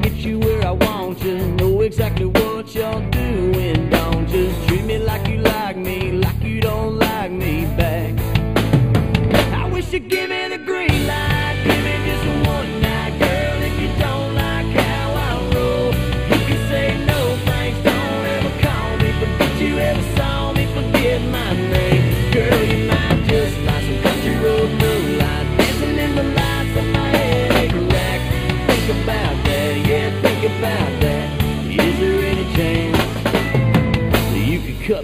gotta get you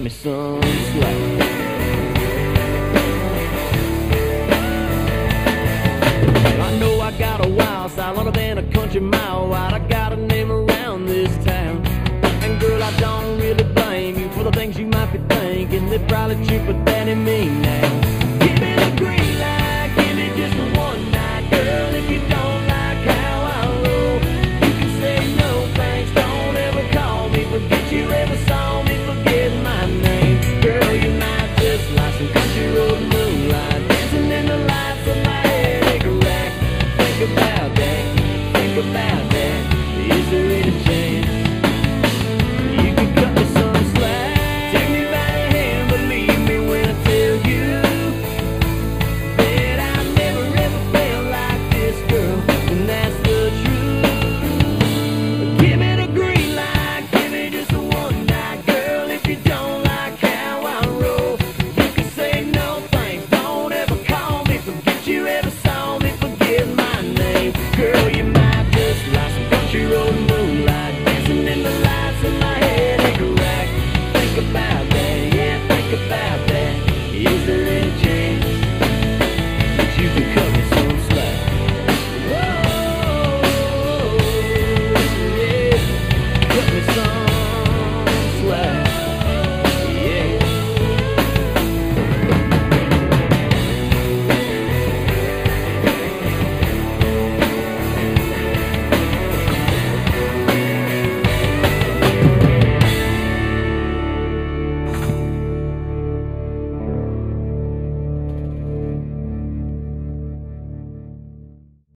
me some slack. I know I got a wild side, longer than a country mile wide. I got a name around this town. And girl, I don't really blame you for the things you might be thinking. They're probably cheaper than me now. Give me the green light. Superman.